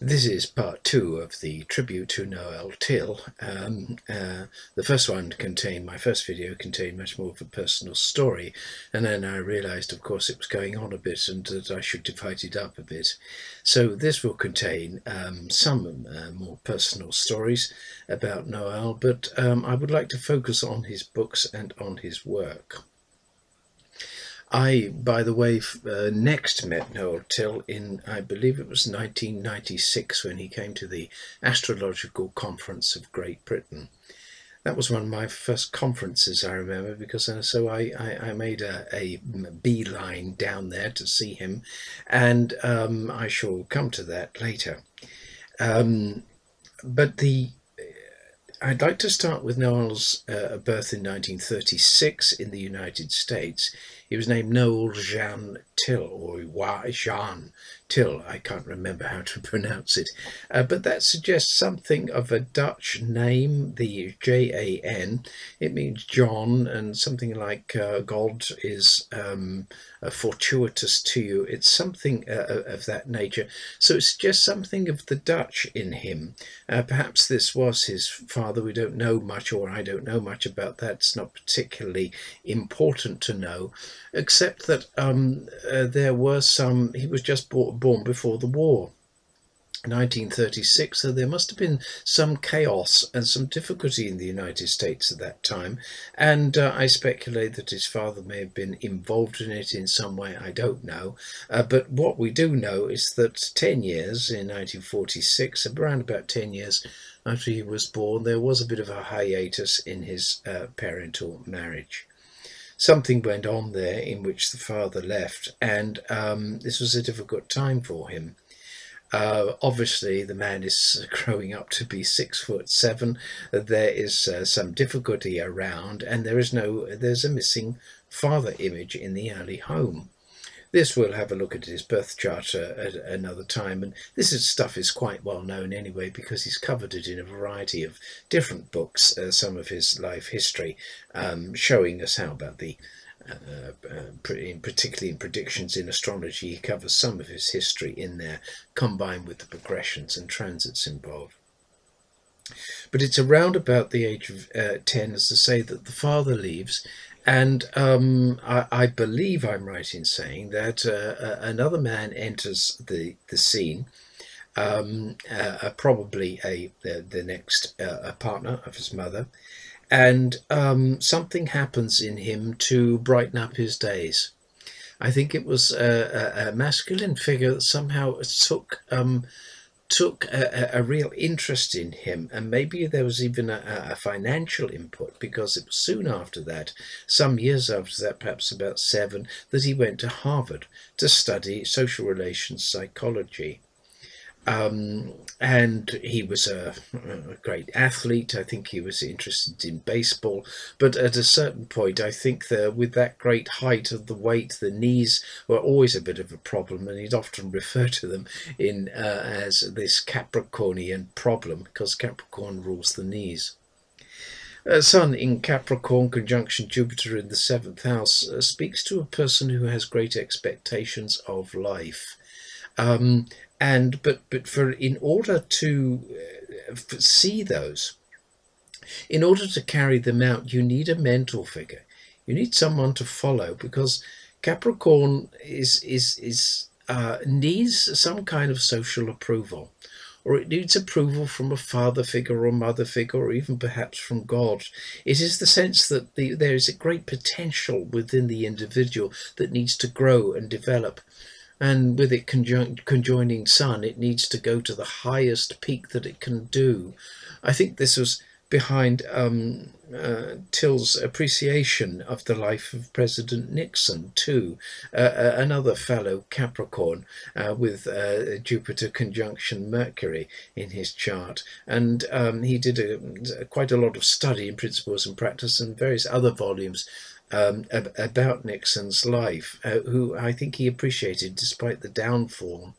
This is part two of the tribute to Noel Tyl. Um, uh, the first one contained, my first video contained much more of a personal story, and then I realised, of course, it was going on a bit and that I should divide it up a bit. So this will contain um, some uh, more personal stories about Noel, but um, I would like to focus on his books and on his work. I, by the way, uh, next met Noel Tyl in, I believe it was 1996 when he came to the Astrological Conference of Great Britain. That was one of my first conferences, I remember, because uh, so I, I, I, made a, a beeline down there to see him, and um, I shall come to that later. Um, but the I'd like to start with Noel's uh, birth in 1936 in the United States. He was named Noel Jean Tyl, or Jean Tyl, I can't remember how to pronounce it, uh, but that suggests something of a Dutch name, the J-A-N. It means John, and something like uh, God is um, fortuitous to you. It's something uh, of that nature. So it's just something of the Dutch in him. Uh, perhaps this was his father. We don't know much, or I don't know much about that. It's not particularly important to know, except that um, uh, there were some, he was just born before the war. 1936, so there must have been some chaos and some difficulty in the United States at that time, and uh, I speculate that his father may have been involved in it in some way, I don't know, uh, but what we do know is that 10 years, in 1946, around about 10 years after he was born, there was a bit of a hiatus in his uh, parental marriage something went on there in which the father left, and um, this was a difficult time for him. Uh, obviously, the man is growing up to be six foot seven. There is uh, some difficulty around, and there is no, there's a missing father image in the early home. This we'll have a look at his birth chart at another time, and this is, stuff is quite well known anyway because he's covered it in a variety of different books, uh, some of his life history, um, showing us how about the uh, uh, in, particularly in predictions in astrology, he covers some of his history in there, combined with the progressions and transits involved. But it's around about the age of uh, 10, as to say, that the father leaves and um, I, I, believe I'm right in saying that uh, another man enters the, the scene, um, uh, probably a the, the next uh, partner of his mother, and um, something happens in him to brighten up his days. I think it was a, a masculine figure that somehow took um, took a, a, real interest in him and maybe there was even a, a, financial input because it was soon after that some years after that perhaps about seven that he went to harvard to study social relations psychology um, and he was a, a, great athlete. I think he was interested in baseball. But at a certain point, I think that with that great height of the weight, the knees were always a bit of a problem. And he'd often refer to them in uh, as this Capricornian problem because Capricorn rules the knees. Uh, Sun in Capricorn conjunction Jupiter in the seventh house uh, speaks to a person who has great expectations of life. Um, and but but for in order to uh, see those in order to carry them out you need a mental figure. You need someone to follow because capricorn is is is uh, needs some kind of social approval or it needs approval from a father figure or mother figure or even perhaps from god. It is the sense that the, there is a great potential within the individual that needs to grow and develop and with it conjoining sun it needs to go to the highest peak that it can do. I think this was behind um, uh, Tyl's appreciation of the life of President Nixon too, uh, uh, another fellow Capricorn uh, with uh, Jupiter conjunction Mercury in his chart, and um, he did a, quite a lot of study in Principles and Practice and various other volumes um, about Nixon's life, uh, who I think he appreciated despite the downfall.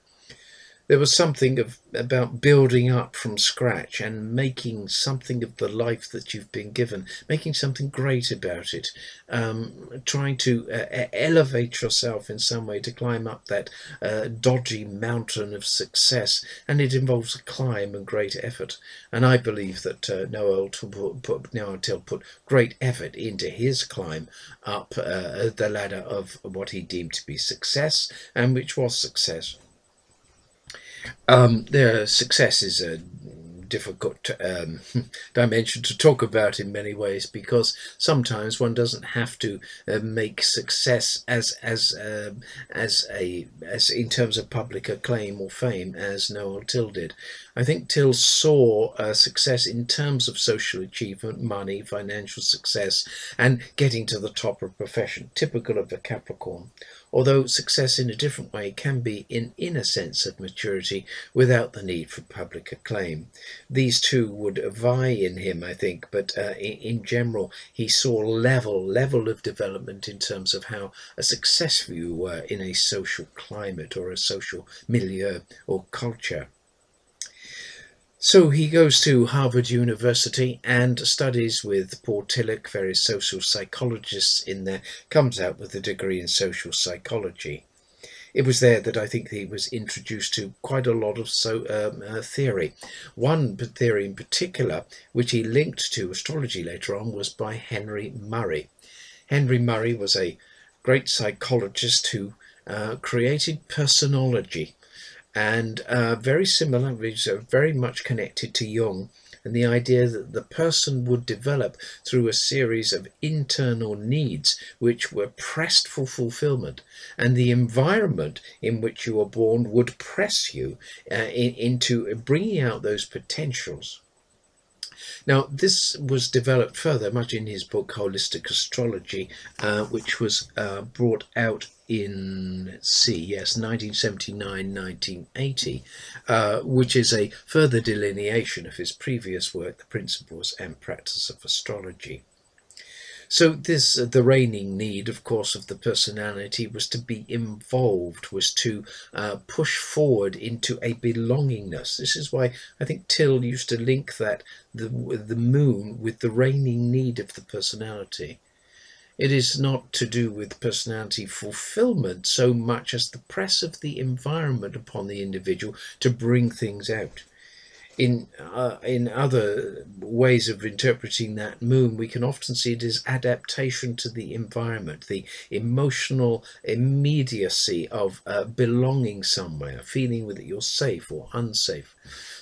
There was something of about building up from scratch and making something of the life that you've been given, making something great about it, um, trying to uh, elevate yourself in some way to climb up that uh, dodgy mountain of success. And it involves a climb and great effort. And I believe that uh, Noel put, put, Noel put great effort into his climb up uh, the ladder of what he deemed to be success, and which was success. Um, their success is a difficult um, dimension to talk about in many ways because sometimes one doesn't have to uh, make success as as uh, as a as in terms of public acclaim or fame as Noel Tyl did. I think Tyl saw success in terms of social achievement, money, financial success, and getting to the top of profession, typical of a Capricorn although success in a different way can be in inner sense of maturity without the need for public acclaim. These two would vie in him, I think, but uh, in, general, he saw level, level of development in terms of how a successful you were in a social climate or a social milieu or culture. So he goes to Harvard University and studies with Paul Tillich, various social psychologists in there, comes out with a degree in social psychology. It was there that I think he was introduced to quite a lot of so, um, uh, theory. One theory in particular, which he linked to astrology later on, was by Henry Murray. Henry Murray was a great psychologist who uh, created personology and uh, very similar, very much connected to Jung and the idea that the person would develop through a series of internal needs which were pressed for fulfillment and the environment in which you were born would press you uh, in, into bringing out those potentials. Now, this was developed further much in his book Holistic Astrology, uh, which was uh, brought out in let's see yes 1979-1980 uh, which is a further delineation of his previous work the principles and practice of astrology so this uh, the reigning need of course of the personality was to be involved was to uh, push forward into a belongingness this is why i think Tyl used to link that the the moon with the reigning need of the personality it is not to do with personality fulfillment so much as the press of the environment upon the individual to bring things out. In, uh, in other ways of interpreting that moon, we can often see it as adaptation to the environment, the emotional immediacy of uh, belonging somewhere, feeling that you're safe or unsafe.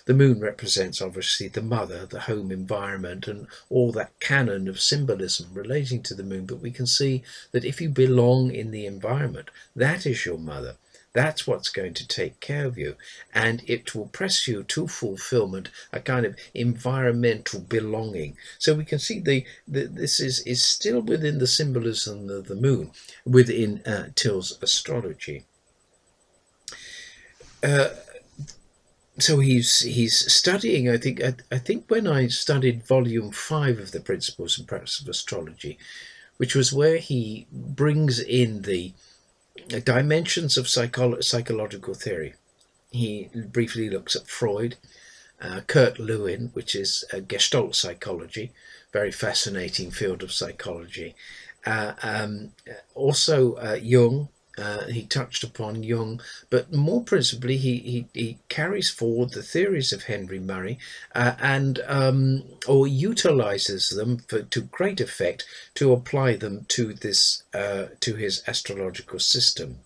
The moon represents obviously the mother, the home environment, and all that canon of symbolism relating to the moon. But we can see that if you belong in the environment, that is your mother. That's what's going to take care of you, and it will press you to fulfillment, a kind of environmental belonging. So we can see the, the this is is still within the symbolism of the moon, within uh, Tyl's astrology. Uh, so he's he's studying. I think I, I, think when I studied volume five of the Principles and Practice of Astrology, which was where he brings in the dimensions of psycholo psychological theory. He briefly looks at Freud, uh, Kurt Lewin, which is Gestalt psychology, very fascinating field of psychology. Uh, um, also uh, Jung, uh, he touched upon Jung, but more principally, he, he, he carries forward the theories of Henry Murray uh, and um, or utilizes them for, to great effect to apply them to this uh, to his astrological system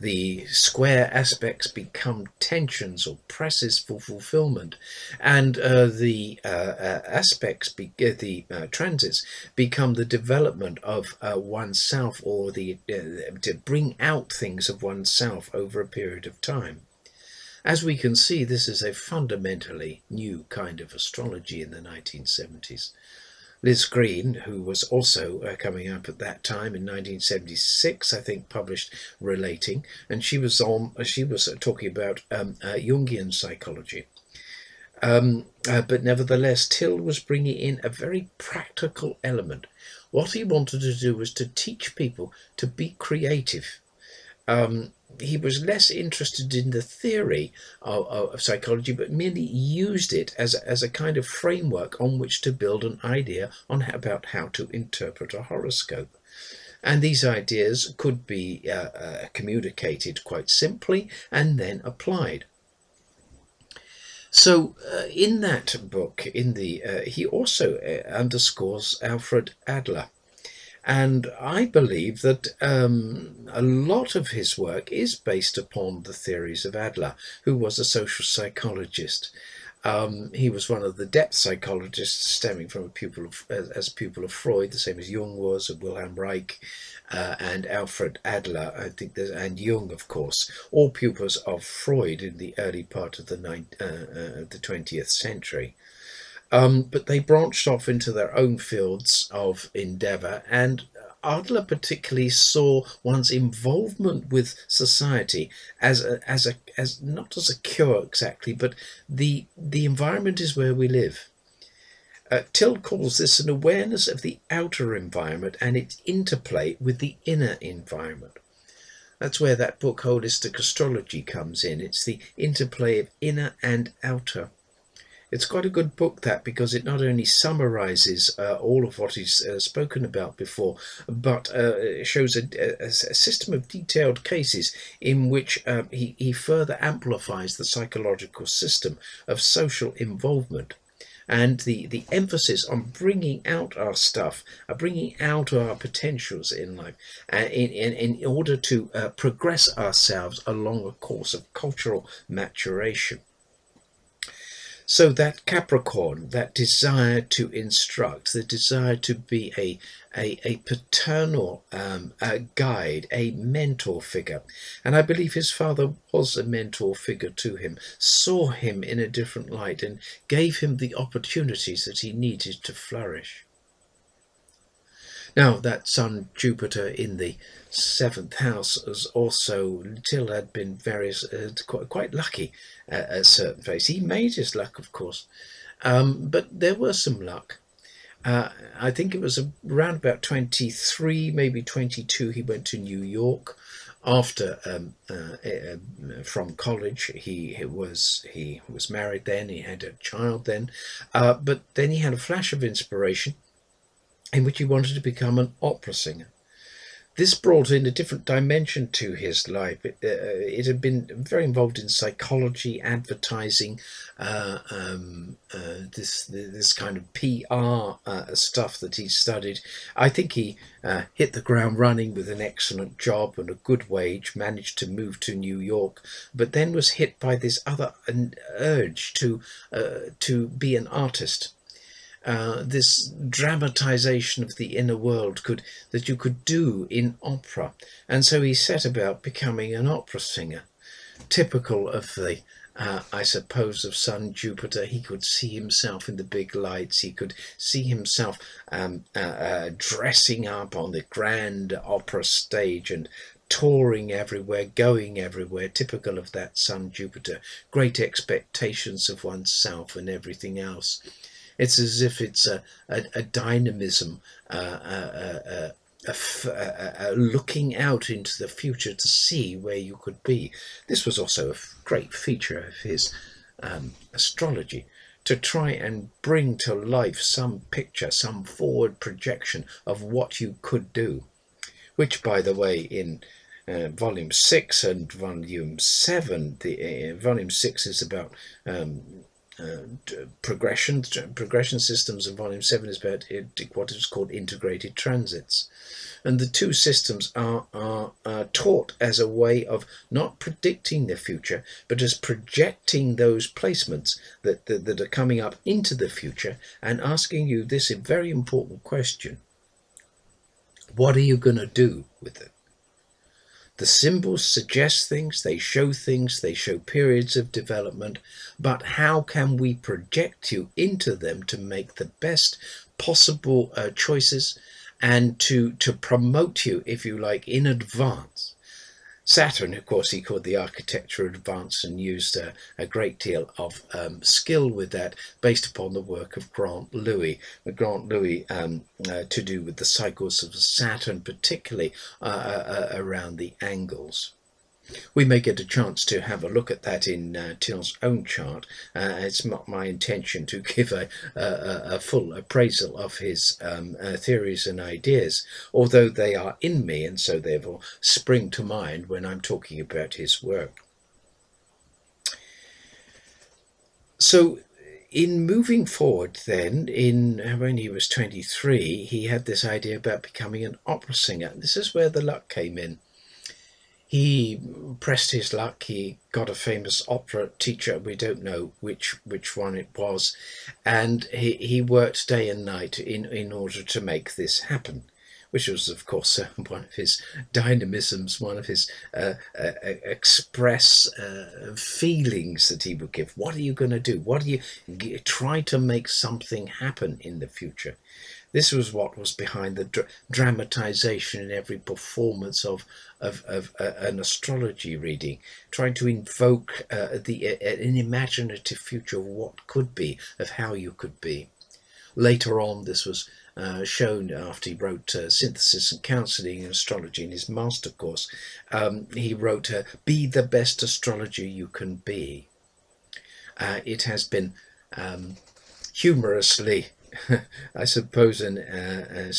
the square aspects become tensions or presses for fulfillment, and uh, the uh, uh, aspects, be, uh, the uh, transits, become the development of oneself or the to bring out things of oneself over a period of time. As we can see, this is a fundamentally new kind of astrology in the 1970s. Liz Greene, who was also uh, coming up at that time in 1976, I think, published Relating, and she was on. She was uh, talking about um, uh, Jungian psychology. Um, uh, but nevertheless, Tyl was bringing in a very practical element. What he wanted to do was to teach people to be creative Um, he was less interested in the theory of, of, psychology, but merely used it as a, as a kind of framework on which to build an idea on about how to interpret a horoscope. And these ideas could be uh, uh, communicated quite simply and then applied. So, uh, in that book, in the uh, he also uh, underscores Alfred Adler, and I believe that um, a lot of his work is based upon the theories of Adler, who was a social psychologist. Um, he was one of the depth psychologists stemming from a pupil of, as, a pupil of Freud, the same as Jung was, and Wilhelm Reich, uh, and Alfred Adler, I think, and Jung, of course, all pupils of Freud in the early part of the, uh, uh, the 20th century. Um, but they branched off into their own fields of endeavour, and Adler particularly saw one's involvement with society as a, as a as not as a cure exactly, but the the environment is where we live. Uh, Tyl calls this an awareness of the outer environment and its interplay with the inner environment. That's where that book Holistic Astrology comes in. It's the interplay of inner and outer. It's quite a good book, that, because it not only summarizes uh, all of what he's uh, spoken about before, but uh, shows a, a, a, system of detailed cases in which um, he, he further amplifies the psychological system of social involvement and the, the emphasis on bringing out our stuff, uh, bringing out our potentials in life, uh, in, in, in order to uh, progress ourselves along a course of cultural maturation. So that Capricorn, that desire to instruct, the desire to be a a, a paternal um, a guide, a mentor figure. And I believe his father was a mentor figure to him, saw him in a different light, and gave him the opportunities that he needed to flourish. Now, that Sun Jupiter in the seventh house was also, Tyl had been very, uh, quite, quite lucky at, at certain phases. He made his luck, of course, um, but there was some luck. Uh, I think it was around about 23, maybe 22, he went to New York after um, uh, uh, from college he, he, was he was married then he had a child then uh, but then he had a flash of inspiration in which he wanted to become an opera singer. This brought in a different dimension to his life. It, uh, it had been very involved in psychology, advertising, uh, um, uh, this this kind of PR uh, stuff that he studied. I think he uh, hit the ground running with an excellent job and a good wage. Managed to move to New York, but then was hit by this other urge to uh, to be an artist uh, this dramatization of the inner world could that you could do in opera and so he set about becoming an opera singer typical of the uh, I suppose of Sun Jupiter, he could see himself in the big lights. He could see himself um, uh, uh, dressing up on the grand opera stage and touring everywhere, going everywhere, typical of that Sun Jupiter. Great expectations of oneself and everything else. It's as if it's a, a, a dynamism, uh, a, a, looking out into the future to see where you could be. This was also a great feature of his um, astrology to try and bring to life some picture, some forward projection of what you could do, which, by the way, in uh, volume 6 and volume 7 the uh, volume 6 is about um, uh, progression progression systems and volume 7 is about what is called integrated transits. And the two systems are, are, are taught as a way of not predicting the future but as projecting those placements that, that, that are coming up into the future and asking you this very important question. What are you going to do with it the symbols suggest things, they show things, they show periods of development, but how can we project you into them to make the best possible uh, choices and to, to promote you, if you like, in advance? Saturn, of course, he called the architecture advanced and used a, a great deal of um, skill with that based upon the work of Grant Lewi. Grant Lewi um, uh, to do with the cycles of Saturn, particularly uh, uh, uh around the angles. We may get a chance to have a look at that in uh, Tyl's own chart. Uh, it's not my intention to give a, a, a full appraisal of his um, uh, theories and ideas, although they are in me and so therefore spring to mind when I'm talking about his work. So in moving forward then in when he was 23 he had this idea about becoming an opera singer this is where the luck came in he pressed his luck. He got a famous opera teacher. We don't know which which one it was, and he he worked day and night in in order to make this happen. Which was, of course, uh, one of his dynamisms, one of his uh, uh, express uh, feelings that he would give. What are you going to do? What are you try to make something happen in the future? This was what was behind the dr dramatization in every performance of of, of uh, an astrology reading, trying to invoke uh, the uh, an imaginative future of what could be, of how you could be. Later on, this was uh, shown after he wrote uh, Synthesis and Counseling in Astrology in his master course. Um, he wrote, uh, Be the best astrologer you can be. it has been um, humorously I suppose, and uh,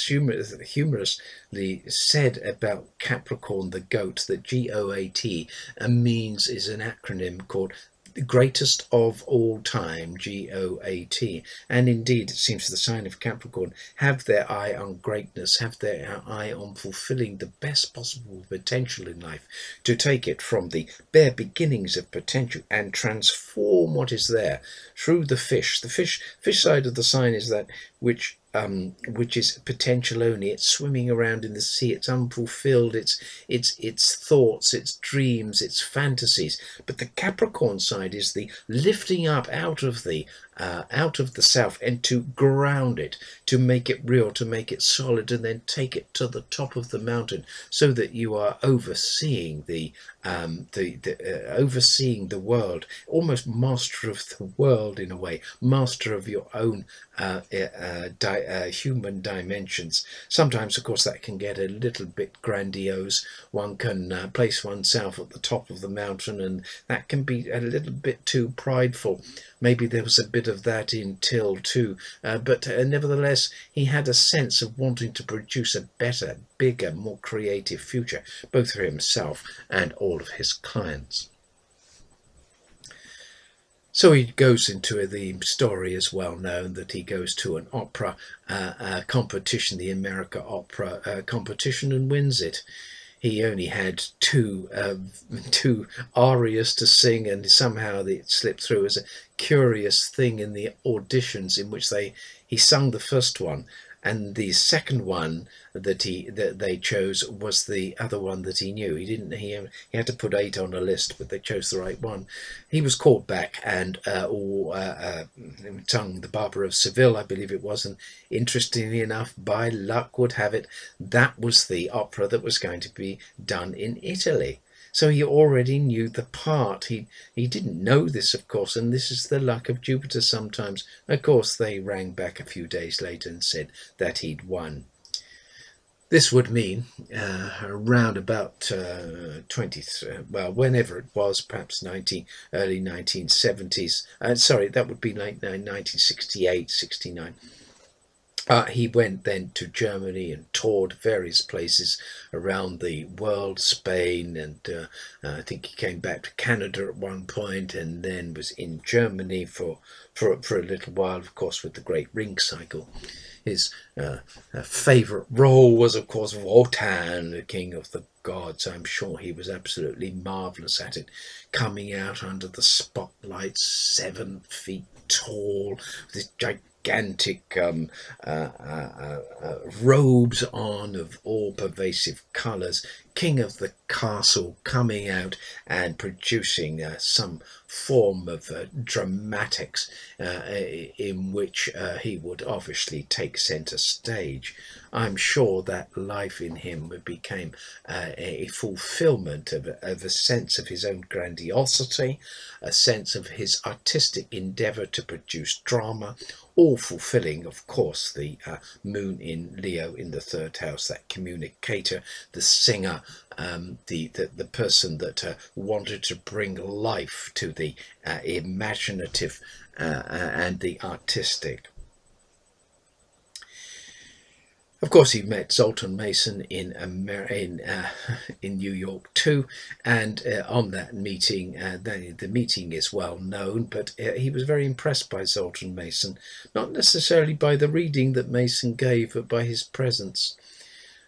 humorously said about Capricorn the goat that G-O-A-T means is an acronym called the greatest of all time, G O A T. And indeed, it seems the sign of Capricorn have their eye on greatness, have their eye on fulfilling the best possible potential in life, to take it from the bare beginnings of potential and transform what is there through the fish. The fish, fish side of the sign is that which um, which is potential only. It's swimming around in the sea. It's unfulfilled. It's it's its thoughts, its dreams, its fantasies. But the Capricorn side is the lifting up out of the uh, out of the self and to ground it, to make it real, to make it solid, and then take it to the top of the mountain, so that you are overseeing the um, the, the uh, overseeing the world, almost master of the world in a way, master of your own uh, uh, di uh, human dimensions. Sometimes, of course, that can get a little bit grandiose. One can uh, place oneself at the top of the mountain, and that can be a little bit too prideful. Maybe there was a bit of that in Tyl too, uh, but nevertheless, he had a sense of wanting to produce a better, bigger, more creative future, both for himself and all of his clients. So he goes into the story as well known that he goes to an opera uh, uh, competition, the America Opera uh, competition, and wins it. He only had two um, two arias to sing, and somehow it slipped through as a curious thing in the auditions in which they he sung the first one and the second one that he that they chose was the other one that he knew. He didn't. He he had to put eight on a list, but they chose the right one. He was called back and uh, or, uh, uh, sung the Barber of Seville, I believe it was. And interestingly enough, by luck would have it, that was the opera that was going to be done in Italy. So he already knew the part. He, he didn't know this, of course, and this is the luck of Jupiter sometimes. Of course, they rang back a few days later and said that he'd won. This would mean uh, around about uh, 20, well, whenever it was, perhaps 19, early 1970s. Uh, sorry, that would be like 1968, 69. Uh, he went then to Germany and toured various places around the world, Spain, and uh, uh, I think he came back to Canada at one point, and then was in Germany for for for a little while, of course, with the Great Ring Cycle. His uh, uh, favourite role was, of course, Wotan, the king of the gods. I'm sure he was absolutely marvellous at it, coming out under the spotlight, seven feet tall, with his gigantic gigantic um, uh, uh, uh, robes on of all pervasive colours, king of the castle coming out and producing uh, some form of uh, dramatics uh, in which uh, he would obviously take centre stage. I'm sure that life in him became uh, a fulfillment of, of a sense of his own grandiosity, a sense of his artistic endeavour to produce drama, all fulfilling, of course, the uh, moon in Leo in the third house, that communicator, the singer, um, the, the, the person that uh, wanted to bring life to the uh, imaginative uh, uh, and the artistic. Of course, he met Zoltan Mason in Amer in uh, in New York too, and uh, on that meeting, the, the meeting is well known. But he was very impressed by Zoltan Mason, not necessarily by the reading that Mason gave, but by his presence.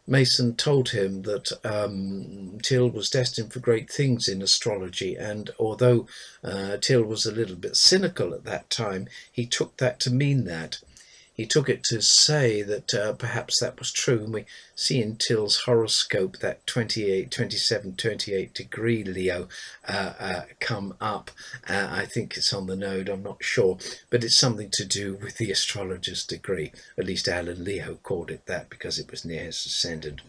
Mason told him that um, Tyl was destined for great things in astrology, and although uh, Tyl was a little bit cynical at that time, he took that to mean that he took it to say that uh, perhaps that was true. And we see in Tyl's horoscope that 28, 27, 28 degree Leo uh, uh, come up. Uh, I think it's on the node, I'm not sure, but it's something to do with the astrologer's degree. At least Alan Leo called it that because it was near his ascendant.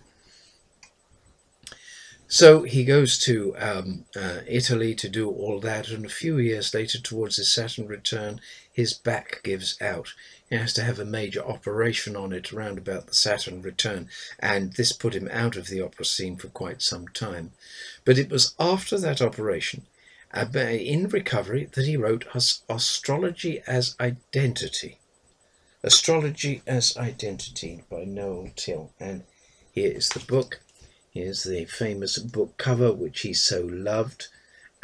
So he goes to um, uh, Italy to do all that, and a few years later, towards his Saturn return, his back gives out. He has to have a major operation on it around about the Saturn return, and this put him out of the opera scene for quite some time. But it was after that operation, in recovery, that he wrote Astrology as Identity. Astrology as Identity by Noel Tyl, and here is the book. Here's the famous book cover, which he so loved.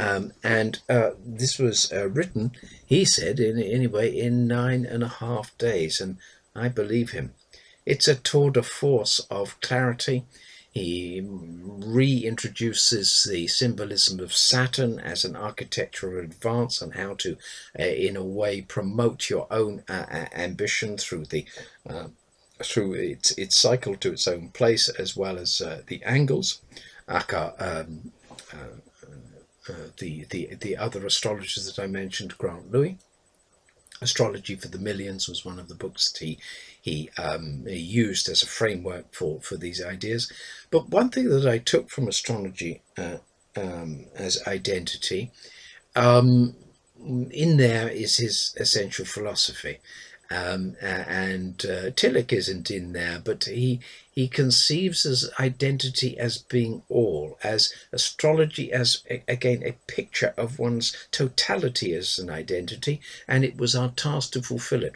Um, and uh, this was uh, written, he said, in anyway, in nine and a half days, and I believe him. It's a tour de force of clarity. He reintroduces the symbolism of Saturn as an architectural advance and how to, uh, in a way, promote your own uh, ambition through the uh, through its its cycle to its own place, as well as uh, the angles. Aka um, the, the, the other astrologers that I mentioned, Grant Lewi. Astrology for the Millions was one of the books that he he, um, he used as a framework for, for these ideas. But one thing that I took from astrology uh, um, as identity, um, in there is his essential philosophy. Um, and uh, Tillich isn't in there, but he he conceives as identity as being all, as astrology as again a picture of one's totality as an identity, and it was our task to fulfill it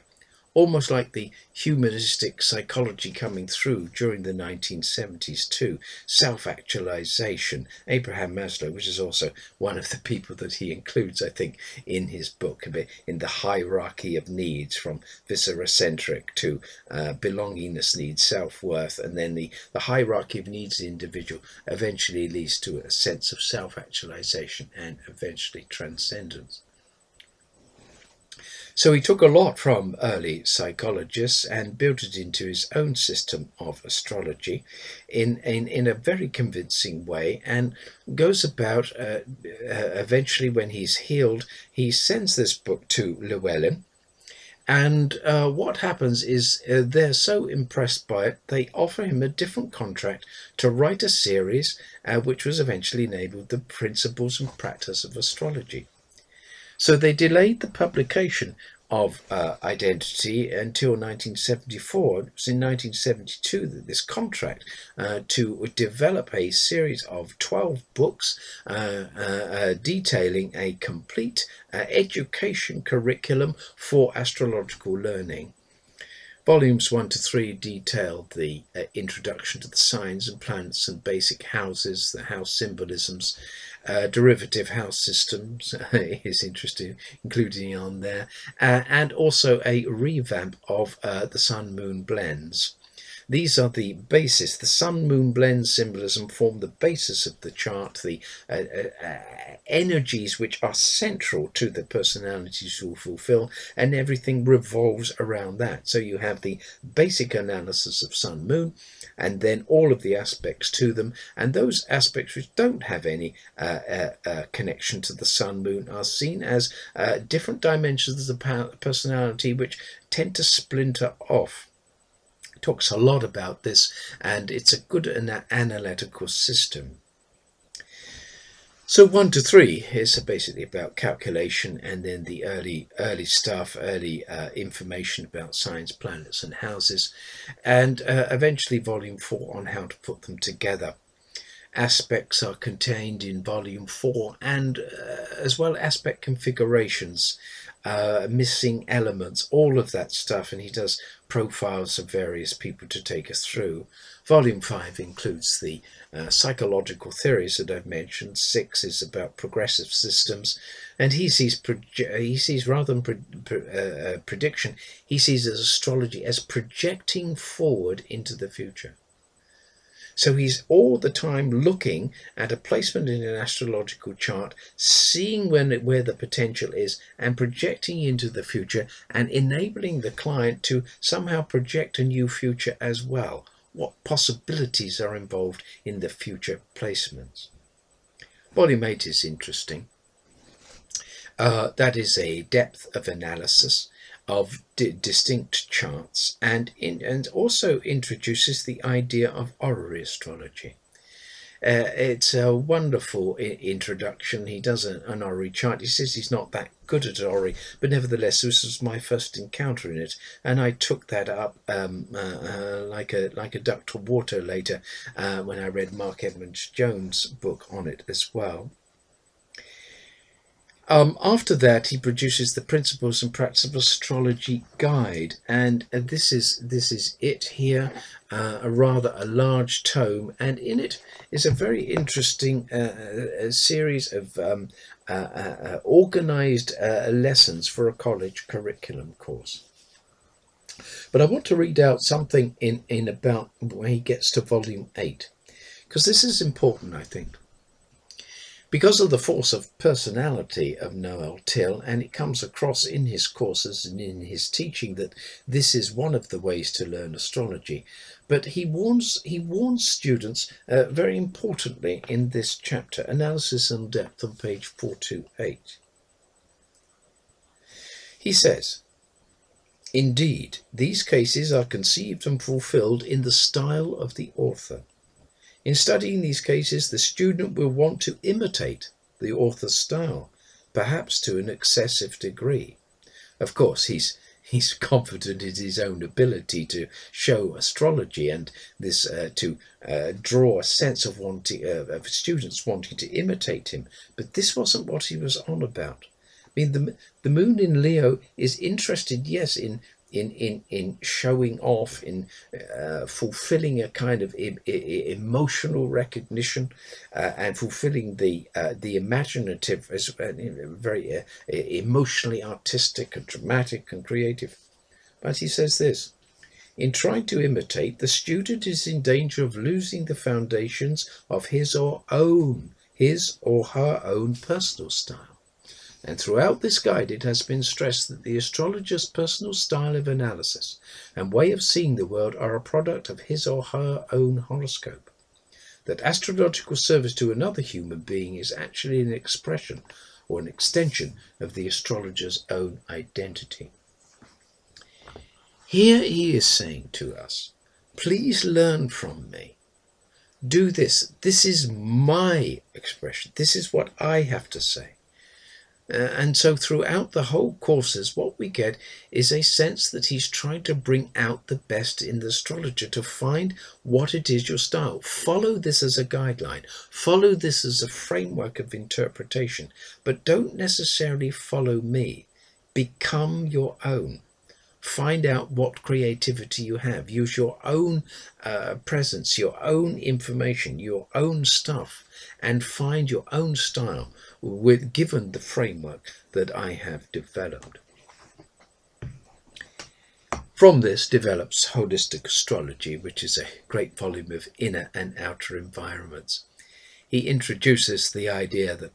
almost like the humanistic psychology coming through during the 1970s too. Self-actualization. Abraham Maslow, which is also one of the people that he includes, I think, in his book, a bit in the hierarchy of needs from viscerocentric to uh, belongingness needs, self-worth, and then the, the hierarchy of needs the individual eventually leads to a sense of self-actualization and eventually transcendence. So he took a lot from early psychologists and built it into his own system of astrology in, in, in a very convincing way and goes about, uh, uh, eventually when he's healed, he sends this book to Llewellyn. And uh, what happens is uh, they're so impressed by it, they offer him a different contract to write a series, uh, which was eventually named The Principles and Practice of Astrology. So they delayed the publication of uh, identity until 1974. It was in 1972 that this contract uh, to develop a series of 12 books uh, uh, uh detailing a complete uh, education curriculum for astrological learning. Volumes 1 to 3 detailed the introduction to the signs and planets and basic houses, the house symbolisms, uh, derivative house systems is interesting, including on there, uh, and also a revamp of uh, the Sun Moon blends. These are the basis. The sun moon blend symbolism form the basis of the chart, the uh, uh, uh, energies which are central to the personalities you fulfill, and everything revolves around that. So you have the basic analysis of sun moon, and then all of the aspects to them, and those aspects which don't have any uh, uh, uh, connection to the sun moon are seen as different dimensions of the personality which tend to splinter off talks a lot about this and it's a good analytical system. So one to three is basically about calculation and then the early early stuff, early uh, information about signs, planets and houses and uh, eventually volume four on how to put them together. Aspects are contained in volume four and uh, as well aspect configurations uh, missing elements, all of that stuff, and he does profiles of various people to take us through. Volume 5 includes the uh, psychological theories that I've mentioned. 6 is about progressive systems, and he sees he sees rather than pre pre uh, uh, prediction, he sees astrology as projecting forward into the future. So he's all the time looking at a placement in an astrological chart, seeing when where the potential is and projecting into the future and enabling the client to somehow project a new future as well. What possibilities are involved in the future placements? 8 is interesting. Uh, that is a depth of analysis of distinct charts and in, and also introduces the idea of horary astrology. Uh, it's a wonderful introduction. He does an, an horary chart. He says he's not that good at horary, but nevertheless, this was my first encounter in it, and I took that up um, uh, uh, like a like a duck to water later uh, when I read Marc Edmund Jones' book on it as well. Um, after that, he produces the Principles and Practice of Astrology Guide, and uh, this is this is it here, uh, a rather a large tome, and in it is a very interesting uh, series of um, uh, uh, uh, organized lessons for a college curriculum course. But I want to read out something in in about when he gets to volume eight, because this is important, I think because of the force of personality of Noel Tyl, and it comes across in his courses and in his teaching that this is one of the ways to learn astrology. But he warns he warns students uh, very importantly in this chapter, Analysis and Depth on page 428. He says, Indeed, these cases are conceived and fulfilled in the style of the author in studying these cases, the student will want to imitate the author's style, perhaps to an excessive degree. Of course, he's he's confident in his own ability to show astrology and this uh, to uh, draw a sense of wanting uh, of students wanting to imitate him. But this wasn't what he was on about. I mean, the the moon in Leo is interested, yes, in in in in showing off, in uh, fulfilling a kind of emotional recognition, uh, and fulfilling the uh, the imaginative as uh, very uh, emotionally artistic and dramatic and creative. But he says this. In trying to imitate, the student is in danger of losing the foundations of his or own, his or her own personal style. And throughout this guide, it has been stressed that the astrologer's personal style of analysis and way of seeing the world are a product of his or her own horoscope. That astrological service to another human being is actually an expression or an extension of the astrologer's own identity. Here he is saying to us, please learn from me. Do this. This is my expression. This is what I have to say. Uh, and so throughout the whole courses, what we get is a sense that he's trying to bring out the best in the astrologer to find what it is your style. Follow this as a guideline. Follow this as a framework of interpretation, but don't necessarily follow me. Become your own. Find out what creativity you have. Use your own uh, presence, your own information, your own stuff, and find your own style with given the framework that I have developed. From this develops Holistic Astrology, which is a great volume of inner and outer environments. He introduces the idea that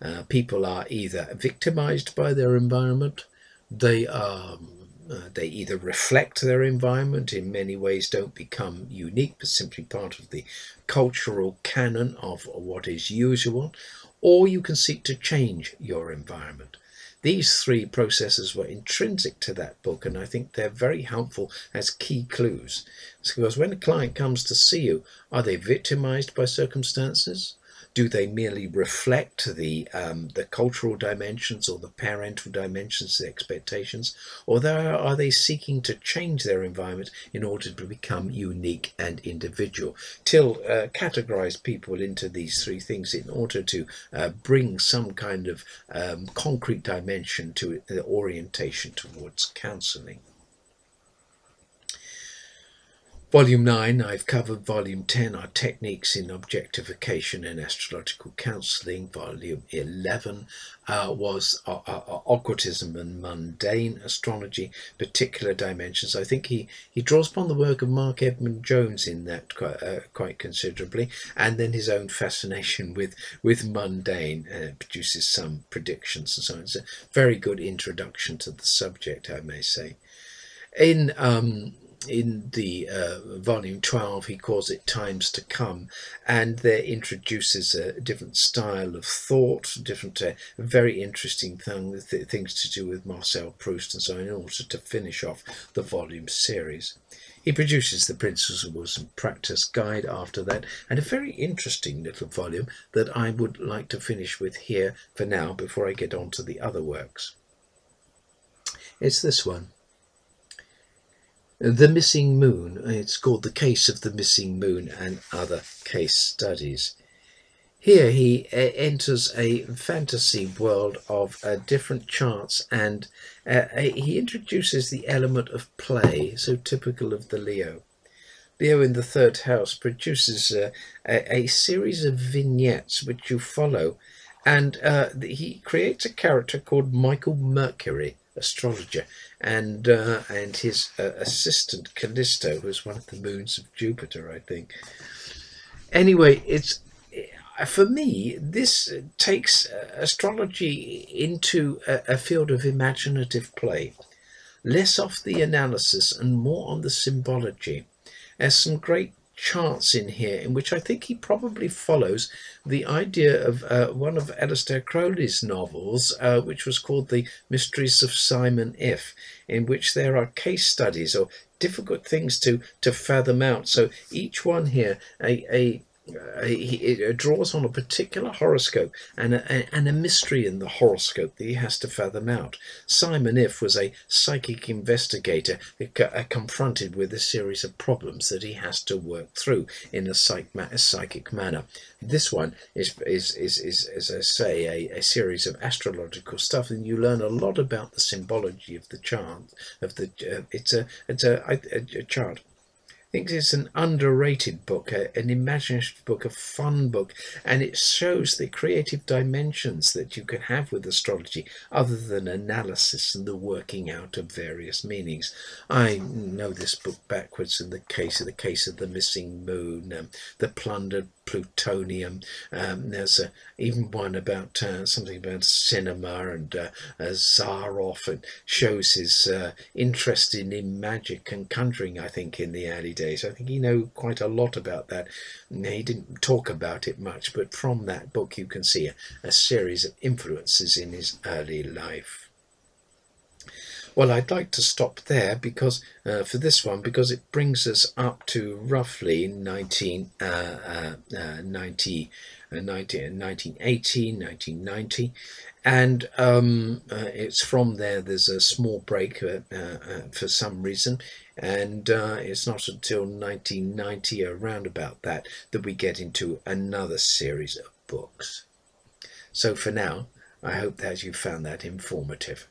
uh, people are either victimized by their environment, they are uh, they either reflect their environment in many ways don't become unique but simply part of the cultural canon of what is usual or you can seek to change your environment these three processes were intrinsic to that book, and I think they're very helpful as key clues. Because when a client comes to see you, are they victimized by circumstances? Do they merely reflect the um, the cultural dimensions or the parental dimensions, the expectations, or are they seeking to change their environment in order to become unique and individual? Tyl uh, categorize people into these three things in order to uh, bring some kind of um, concrete dimension to the orientation towards counselling. Volume 9, I've covered. Volume 10 are Techniques in Objectification and Astrological Counselling. Volume 11 uh, was uh, uh, uh, Occultism and Mundane Astrology, Particular Dimensions. I think he, he draws upon the work of Marc Edmund Jones in that quite, uh, quite considerably, and then his own fascination with, with mundane uh, produces some predictions and so on. It's a very good introduction to the subject, I may say. In um, in the uh, volume 12 he calls it times to come and there introduces a different style of thought different uh, very interesting thing, th things to do with marcel proust and so on in order to finish off the volume series. He produces the principles and practice guide after that and a very interesting little volume that i would like to finish with here for now before i get on to the other works. It's this one the Missing Moon. It's called The Case of the Missing Moon and Other Case Studies. Here he enters a fantasy world of uh, different charts and uh, he introduces the element of play, so typical of the Leo. Leo in the third house produces uh, a, a, series of vignettes which you follow and uh, he creates a character called Michael Mercury astrologer, and uh, and his uh, assistant Callisto, who's one of the moons of Jupiter, I think. Anyway, it's uh, for me this takes uh, astrology into a, a field of imaginative play, less off the analysis and more on the symbology. There's some great charts in here in which I think he probably follows the idea of uh, one of Aleister Crowley's novels, uh, which was called The Mysteries of Simon Iff, in which there are case studies or difficult things to, to fathom out. So each one here, a, a uh, he, it draws on a particular horoscope and a, and a mystery in the horoscope that he has to fathom out. Simon Iff was a psychic investigator uh, confronted with a series of problems that he has to work through in a, psych, psychic manner. This one is, is, is, is as I say, a, a series of astrological stuff, and you learn a lot about the symbology of the chart. Of the, uh, it's a it's a, a, a chart think it's an underrated book, an imaginative book, a fun book, and it shows the creative dimensions that you can have with astrology other than analysis and the working out of various meanings. I know this book backwards in the case of the case of the missing moon, um, the plundered plutonium. Um, there's a, even one about uh, something about cinema and uh, uh, Zaroff and shows his uh, interest in, in magic and conjuring, I think, in the early days. I think he know quite a lot about that. He didn't talk about it much, but from that book you can see a, a series of influences in his early life. Well, I'd like to stop there because uh, for this one because it brings us up to roughly 19, uh, uh, uh 90, 1980, uh, 1990, and um, uh, it's from there. There's a small break for some reason, and it's not until 1990, around about that, that we get into another series of books. So for now, I hope that you found that informative.